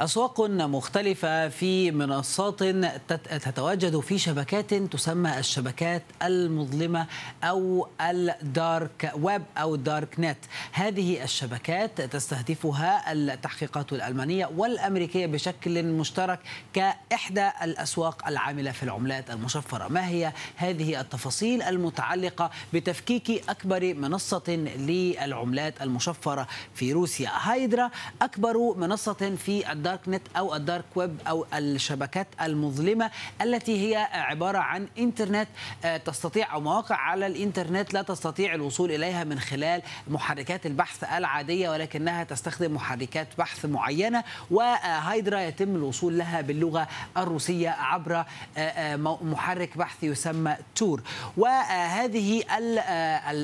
أسواق مختلفة في منصات تتواجد في شبكات تسمى الشبكات المظلمة أو الدارك ويب أو الدارك نت. هذه الشبكات تستهدفها التحقيقات الألمانية والأمريكية بشكل مشترك كإحدى الأسواق العاملة في العملات المشفرة. ما هي هذه التفاصيل المتعلقة بتفكيك أكبر منصة للعملات المشفرة في روسيا؟ هايدرا أكبر منصة في الدارك الدارك نت أو الدارك ويب أو الشبكات المظلمة التي هي عبارة عن إنترنت تستطيع أو مواقع على الإنترنت لا تستطيع الوصول إليها من خلال محركات البحث العادية ولكنها تستخدم محركات بحث معينة وهايدرا يتم الوصول لها باللغة الروسية عبر محرك بحث يسمى تور. وهذه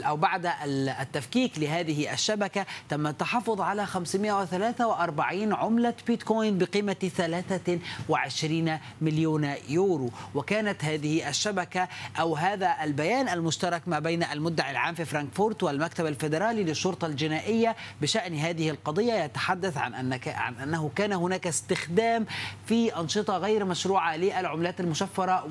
أو بعد التفكيك لهذه الشبكة تم التحفظ على 543 عملة بيتكوين. بيتكوين بقيمة 23 مليون يورو. وكانت هذه الشبكة أو هذا البيان المشترك ما بين المدعي العام في فرانكفورت والمكتب الفيدرالي للشرطة الجنائية بشأن هذه القضية. يتحدث عن أنك عن أنه كان هناك استخدام في أنشطة غير مشروعة للعملات المشفرة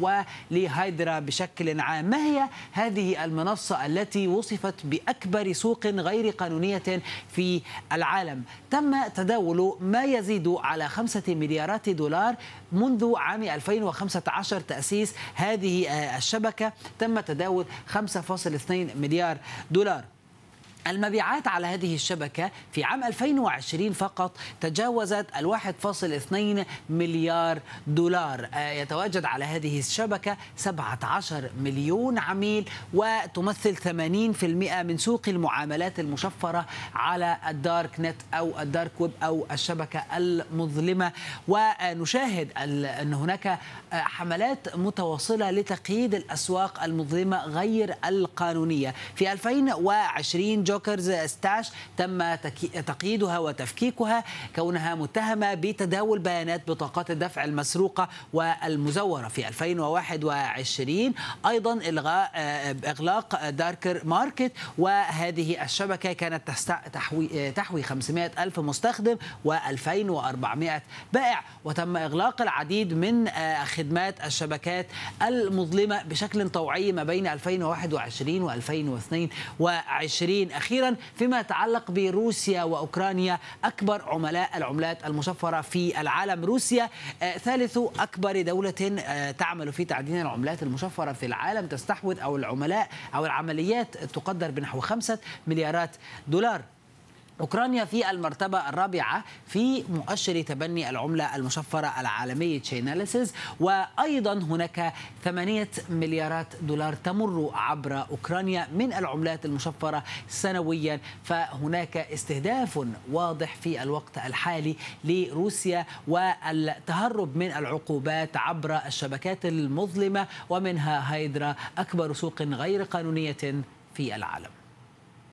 ولهايدرا بشكل عام. ما هي هذه المنصة التي وصفت بأكبر سوق غير قانونية في العالم؟ تم تداول ما يزيد على خمسة مليارات دولار منذ عام 2015 تأسيس هذه الشبكة تم تداول 5.2 مليار دولار. المبيعات على هذه الشبكة في عام 2020 فقط تجاوزت ال 1.2 مليار دولار. يتواجد على هذه الشبكة 17 مليون عميل وتمثل 80% من سوق المعاملات المشفرة على ال dark net أو ال dark web أو الشبكة المظلمة. ونشاهد أن هناك حملات متواصلة لتقييد الأسواق المظلمة غير القانونية. في 2020 Joker's Stash تم تقييدها وتفكيكها كونها متهمة بتداول بيانات بطاقات الدفع المسروقة والمزورة في 2021 أيضا إلغاء إغلاق داركر ماركت وهذه الشبكة كانت تحوي, تحوي 500 ألف مستخدم و2400 بائع. وتم إغلاق العديد من خدمات الشبكات المظلمة بشكل طوعي ما بين 2021 و2022 أخيرا فيما يتعلق بروسيا وأوكرانيا أكبر عملاء العملات المشفرة في العالم. روسيا ثالث أكبر دولة تعمل في تعدين العملات المشفرة في العالم تستحوذ أو العملاء أو العمليات تقدر بنحو خمسة مليارات دولار. أوكرانيا في المرتبة الرابعة في مؤشر تبني العملة المشفرة العالمي تشيناليسيس وأيضا هناك ثمانية مليارات دولار تمر عبر أوكرانيا من العملات المشفرة سنويا. فهناك استهداف واضح في الوقت الحالي لروسيا والتهرب من العقوبات عبر الشبكات المظلمة ومنها هيدرا أكبر سوق غير قانونية في العالم.